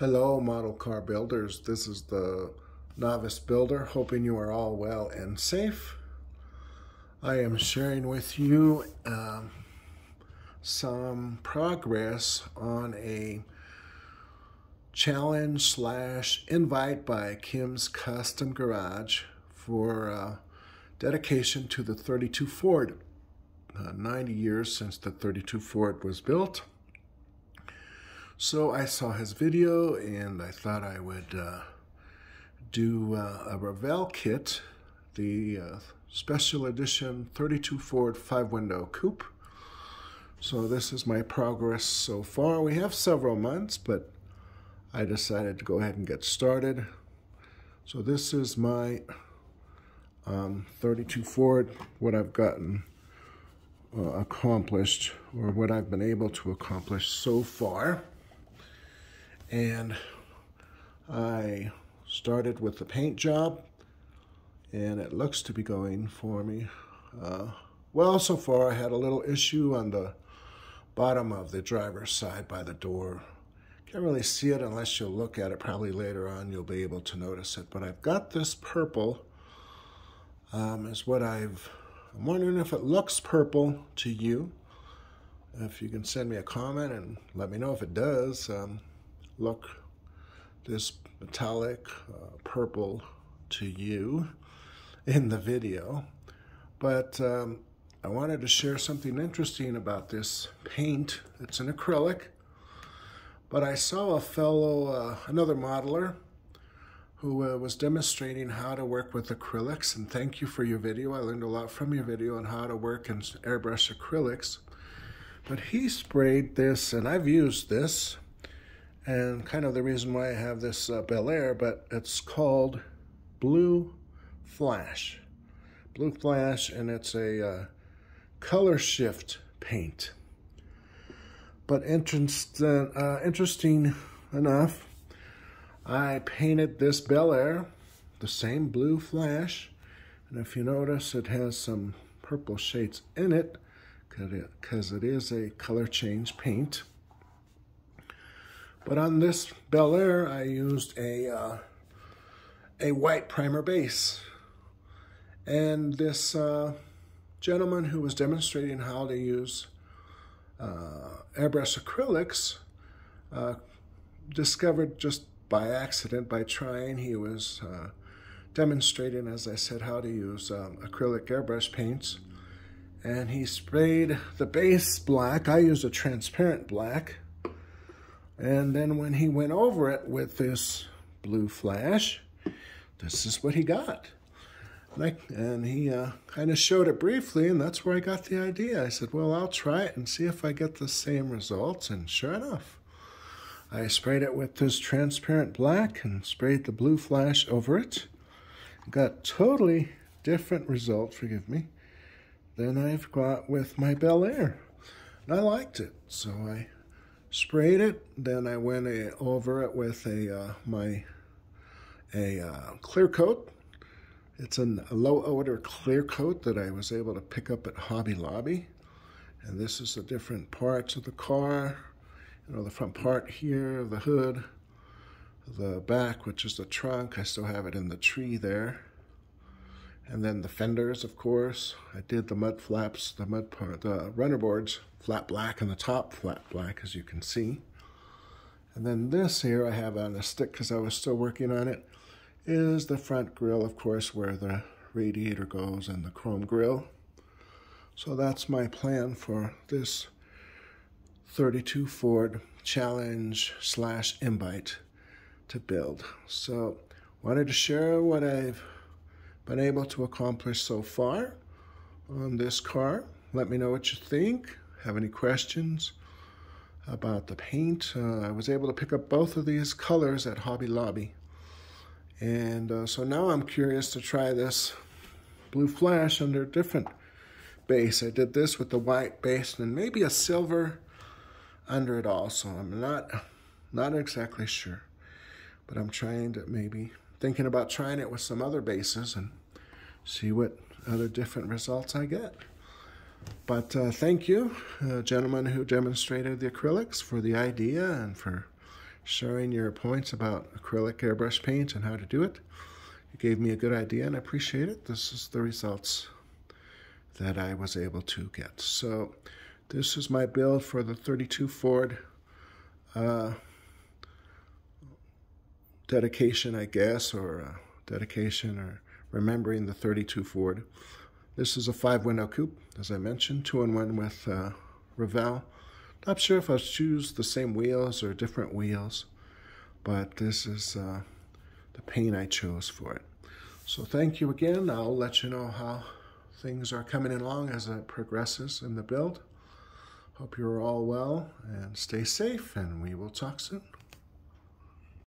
Hello, model car builders. This is the novice builder, hoping you are all well and safe. I am sharing with you um, some progress on a challenge slash invite by Kim's Custom Garage for uh, dedication to the 32 Ford. Uh, 90 years since the 32 Ford was built. So I saw his video and I thought I would uh, do uh, a Revell kit, the uh, special edition 32 Ford 5-window coupe. So this is my progress so far. We have several months, but I decided to go ahead and get started. So this is my um, 32 Ford, what I've gotten uh, accomplished, or what I've been able to accomplish so far. And I started with the paint job and it looks to be going for me. Uh, well, so far I had a little issue on the bottom of the driver's side by the door. Can't really see it unless you look at it. Probably later on you'll be able to notice it. But I've got this purple um, is what I've, I'm wondering if it looks purple to you. If you can send me a comment and let me know if it does. Um, look this metallic uh, purple to you in the video. But um, I wanted to share something interesting about this paint. It's an acrylic. But I saw a fellow, uh, another modeler, who uh, was demonstrating how to work with acrylics. And thank you for your video. I learned a lot from your video on how to work in airbrush acrylics. But he sprayed this, and I've used this and kind of the reason why I have this uh, Bel Air, but it's called Blue Flash. Blue Flash, and it's a uh, color shift paint. But interest, uh, interesting enough, I painted this Bel Air, the same Blue Flash, and if you notice, it has some purple shades in it, because it is a color change paint. But on this Bel Air, I used a, uh, a white primer base. And this uh, gentleman who was demonstrating how to use uh, airbrush acrylics uh, discovered just by accident, by trying, he was uh, demonstrating, as I said, how to use um, acrylic airbrush paints. And he sprayed the base black. I used a transparent black and then when he went over it with this blue flash, this is what he got. Like, and he uh, kind of showed it briefly, and that's where I got the idea. I said, well, I'll try it and see if I get the same results. And sure enough, I sprayed it with this transparent black and sprayed the blue flash over it. Got totally different results, forgive me, than I've got with my Bel Air. And I liked it, so I sprayed it. Then I went a, over it with a uh, my a uh, clear coat. It's an, a low odor clear coat that I was able to pick up at Hobby Lobby. And this is the different parts of the car. You know, the front part here, the hood, the back, which is the trunk. I still have it in the tree there. And then the fenders, of course. I did the mud flaps, the mud part, the runner boards, flat black, and the top flat black, as you can see. And then this here I have on a stick because I was still working on it, is the front grill, of course, where the radiator goes and the chrome grill. So that's my plan for this 32 Ford Challenge slash invite to build. So wanted to share what I've been able to accomplish so far on this car. Let me know what you think. Have any questions about the paint? Uh, I was able to pick up both of these colors at Hobby Lobby. And uh, so now I'm curious to try this blue flash under a different base. I did this with the white base and maybe a silver under it also. I'm not, not exactly sure, but I'm trying to maybe thinking about trying it with some other bases and see what other different results I get. But uh, thank you, uh, gentleman who demonstrated the acrylics, for the idea and for sharing your points about acrylic airbrush paint and how to do it. You gave me a good idea and I appreciate it. This is the results that I was able to get. So this is my build for the 32 Ford uh, dedication, I guess, or uh, dedication or remembering the 32 Ford. This is a five window coupe, as I mentioned, two in one with uh, Revell. Not sure if I'll choose the same wheels or different wheels, but this is uh, the paint I chose for it. So thank you again. I'll let you know how things are coming along as it progresses in the build. Hope you're all well and stay safe, and we will talk soon.